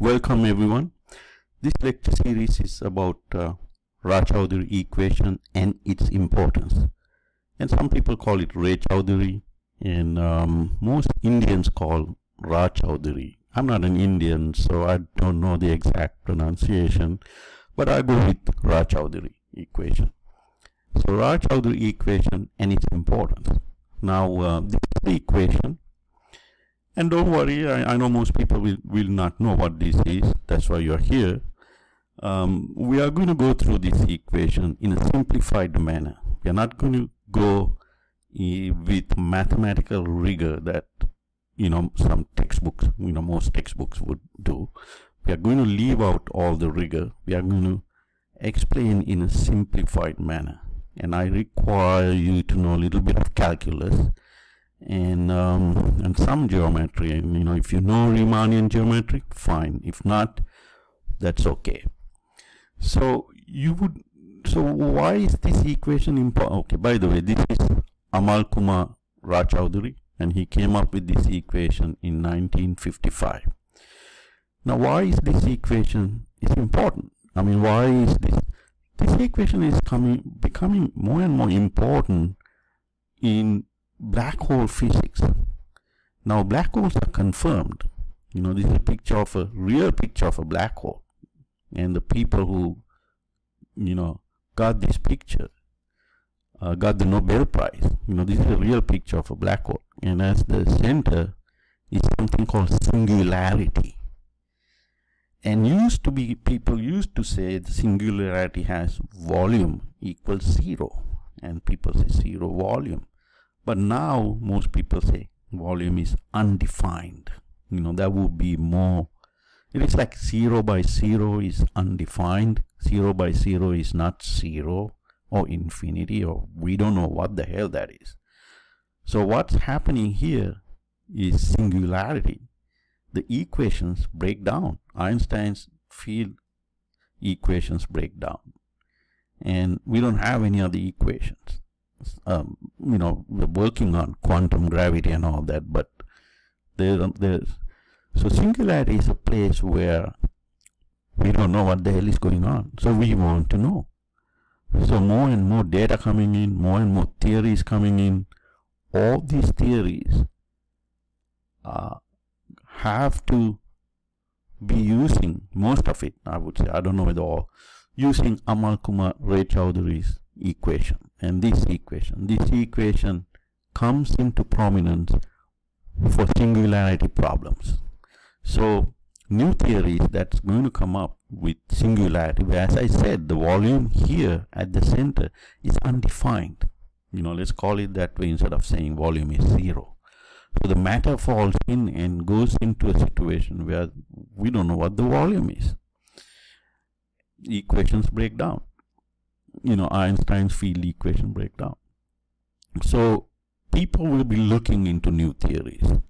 Welcome everyone. This lecture series is about uh, equation and its importance. And some people call it Raychaudhuri and um, most Indians call Raychaudhuri. I'm not an Indian so I don't know the exact pronunciation but I go with Raychaudhuri equation. So Raychaudhuri equation and its importance. Now uh, this is the equation and don't worry, I, I, know most people will, will not know what this is. That's why you're here. Um, we are going to go through this equation in a simplified manner. We are not going to go with mathematical rigor that, you know, some textbooks, you know, most textbooks would do. We are going to leave out all the rigor. We are going to explain in a simplified manner. And I require you to know a little bit of calculus and um, and some geometry and you know if you know Riemannian geometry fine. If not that's okay. So you would so why is this equation important okay by the way this is Amal Kumar Raychaudhuri and he came up with this equation in 1955 now why is this equation is important? I mean why is this this equation is coming becoming more and more important in black hole physics. Now black holes are confirmed. You know, this is a picture of a real picture of a black hole. And the people who, you know, got this picture uh, got the Nobel Prize. You know, this is a real picture of a black hole. And as the center is something called singularity. And used to be, people used to say the singularity has volume equals zero. And people say zero volume. But now most people say volume is undefined. You know, that would be more, it is like 0 by 0 is undefined. 0 by 0 is not 0 or infinity or we don't know what the hell that is. So what's happening here is singularity. The equations break down. Einstein's field equations break down. And we don't have any other equations um, you know, working on quantum gravity and all that, but there, there's so singularity is a place where we don't know what the hell is going on. So we want to know. So more and more data coming in, more and more theories coming in. All these theories uh, have to be using most of it. I would say I don't know whether all using Amal Kumar Raychaudhuri's equation and this equation. This equation comes into prominence for singularity problems. So new theories that's going to come up with singularity as I said the volume here at the center is undefined you know let's call it that way instead of saying volume is zero so the matter falls in and goes into a situation where we don't know what the volume is equations break down you know Einstein's field equation breakdown. So people will be looking into new theories,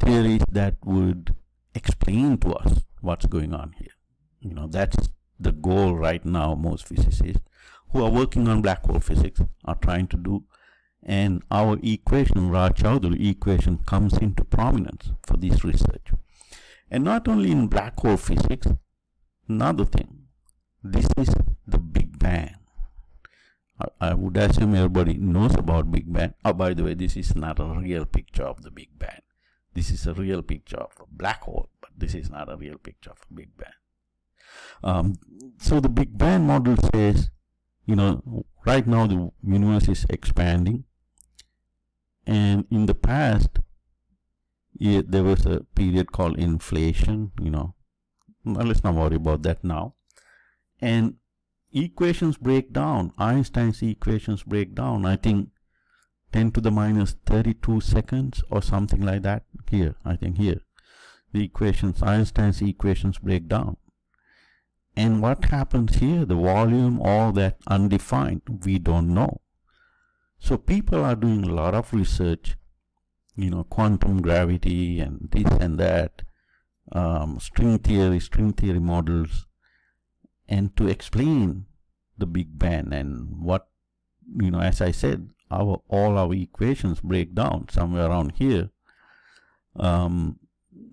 theories that would explain to us what's going on here. You know, that's the goal right now most physicists who are working on black hole physics are trying to do. And our equation, Raychaudhuri equation, comes into prominence for this research. And not only in black hole physics, another thing, this is the Big Bang. I would assume everybody knows about Big Bang. Oh, by the way, this is not a real picture of the Big Bang. This is a real picture of a black hole, but this is not a real picture of a Big Bang. Um, so the Big Bang model says, you know, right now the universe is expanding, and in the past, yeah, there was a period called inflation. You know, let's not worry about that now. And equations break down. Einstein's equations break down. I think 10 to the minus 32 seconds or something like that here. I think here. The equations, Einstein's equations break down. And what happens here? The volume, all that undefined, we don't know. So people are doing a lot of research, you know, quantum gravity and this and that, um, string theory, string theory models, and to explain the Big Bang and what you know as I said our all our equations break down somewhere around here um,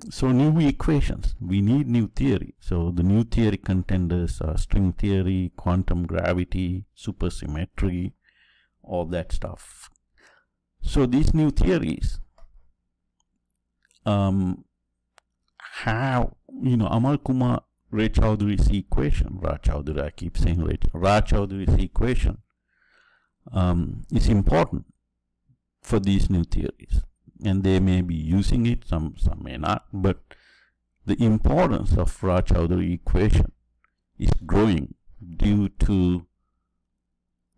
so new equations. We need new theory. So the new theory contenders are string theory, quantum gravity, supersymmetry, all that stuff. So these new theories um, have, you know, Amal Kumar Ray Choudhury's equation, Ra Choudhury, I keep saying Ray, Ra Choudhury's equation um, is important for these new theories and they may be using it, some, some may not, but the importance of Ra Choudhury equation is growing due to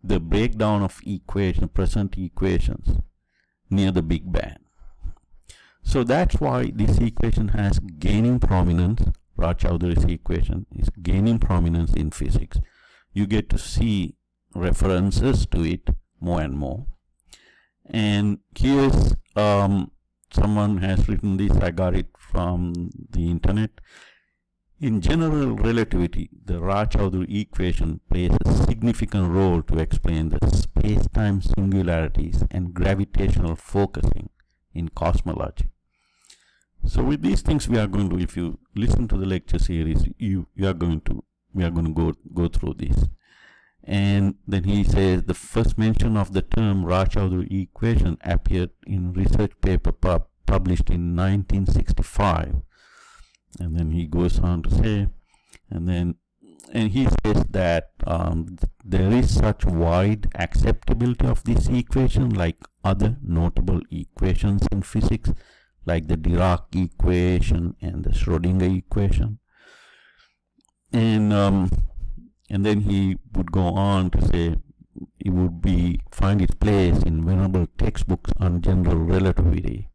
the breakdown of equation, present equations near the Big Bang. So that's why this equation has gaining prominence. Ra Choudhury's equation is gaining prominence in physics. You get to see references to it more and more. And here's um, someone has written this, I got it from the internet. In general relativity, the Ra-Choudhury equation plays a significant role to explain the space-time singularities and gravitational focusing in cosmology. So with these things we are going to, if you listen to the lecture series, you, you are going to, we are going to go, go through this. And then he says the first mention of the term Ra-Choudhury equation appeared in research paper pub published in 1965 and then he goes on to say and then and he says that um, there is such wide acceptability of this equation like other notable equations in physics like the Dirac equation and the Schrodinger equation and um, and then he would go on to say it would be find its place in venerable textbooks on general relativity.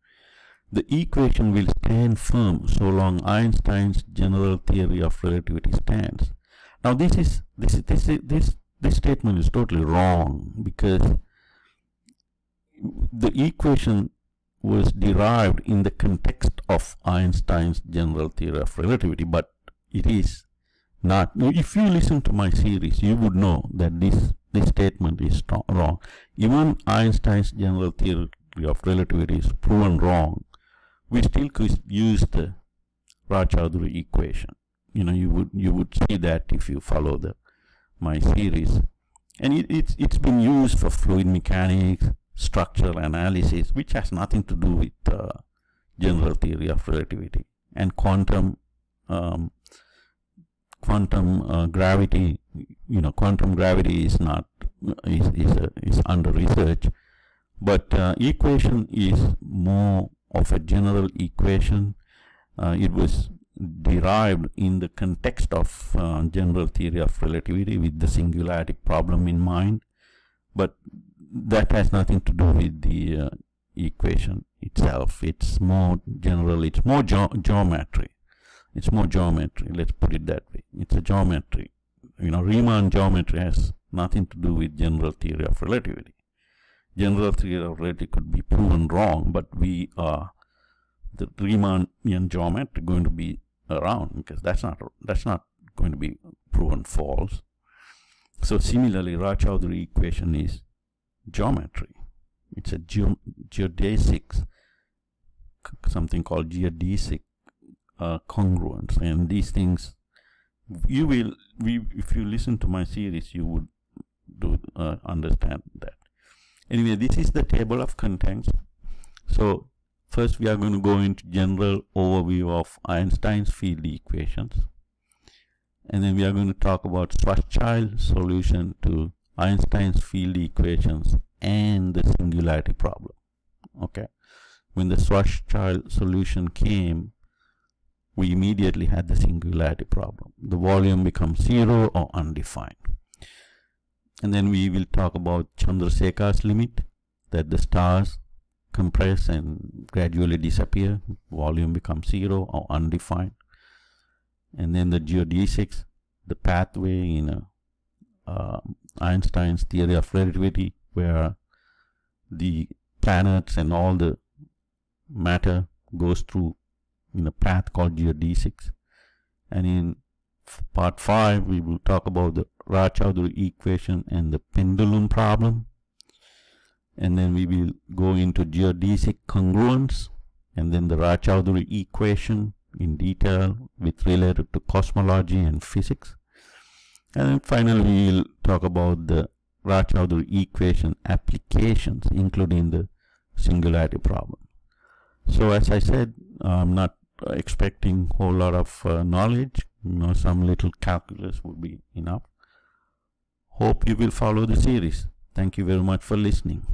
The equation will stand firm so long Einstein's general theory of relativity stands. Now this is this this this this statement is totally wrong because the equation was derived in the context of Einstein's general theory of relativity, but it is not. If you listen to my series you would know that this this statement is wrong. Even einstein's general theory of relativity is proven wrong. We still could use the Ra-Choudhury equation. You know you would you would see that if you follow the my series. And it, it's it's been used for fluid mechanics structural analysis which has nothing to do with uh, general theory of relativity. And quantum um, quantum uh, gravity, you know, quantum gravity is not is is, a, is under research, but uh, equation is more of a general equation. Uh, it was derived in the context of uh, general theory of relativity with the singularity problem in mind, but that has nothing to do with the uh, equation itself. It's more general. It's more ge geometry it's more geometry let's put it that way it's a geometry you know Riemann geometry has nothing to do with general theory of relativity general theory of relativity could be proven wrong but we are the Riemannian geometry going to be around because that's not that's not going to be proven false so similarly Ra-Choudhury equation is geometry. It's a ge geodesic something called geodesic uh, congruence. And these things you will we if you listen to my series you would do uh, understand that. Anyway this is the table of contents. So first we are going to go into general overview of Einstein's field equations. And then we are going to talk about Schwarzschild solution to Einstein's field equations and the singularity problem okay when the Schwarzschild solution came we immediately had the singularity problem. The volume becomes zero or undefined. And then we will talk about Chandrasekhar's limit, that the stars compress and gradually disappear, volume becomes zero or undefined. And then the geodesics, the pathway in a, uh, Einstein's theory of relativity, where the planets and all the matter goes through in a path called geodesics. And in part 5, we will talk about the Ra-Choudhury equation and the pendulum problem. And then we will go into geodesic congruence and then the Raychaudhuri equation in detail with related to cosmology and physics. And then finally we'll talk about the Raychaudhuri equation applications including the singularity problem. So as I said, I'm not expecting a whole lot of uh, knowledge, you know, some little calculus would be enough. Hope you will follow the series. Thank you very much for listening.